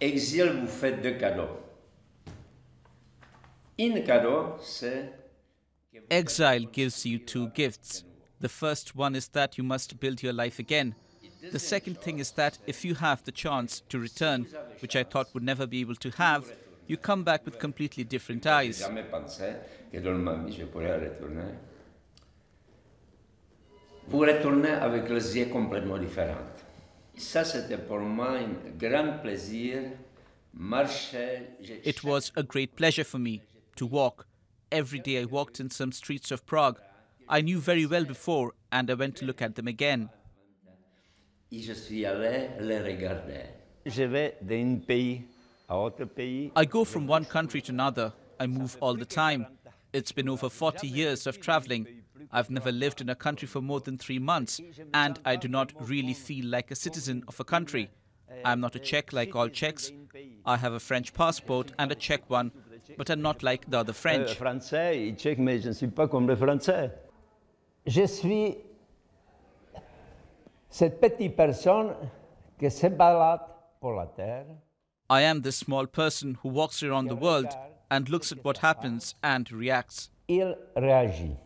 Exil vous fait deux cadeaux. Un cadeau, c'est Exile gives you two gifts. The first one is that you must build your life again. The second thing is that if you have the chance to return, which I thought would never be able to have, you come back with completely different eyes. jamais pensé que dans ma vie je pourrais retourner. Vous retournez avec les yeux complètement différents. Ça, c'était pour moi un grand plaisir. Marcher. j'ai- It was a great pleasure for me to walk. Every day I walked in some streets of Prague. I knew very well before, and I went to look at them again. Et je suis allé les regarder. Je vais d'un pays à autre pays. I go from one country to another. I move all the time. It's been over 40 years of traveling. I've never lived in a country for more than three months, and I do not really feel like a citizen of a country. I'm not a Czech like all Czechs. I have a French passport and a Czech one, but I'm not like the other French. Euh, français et tchèque, mais je suis pas comme les Français. Je suis cette petite personne qui se balade pour la terre. I am this small person who walks around the world and looks at what happens and reacts. Il réagit.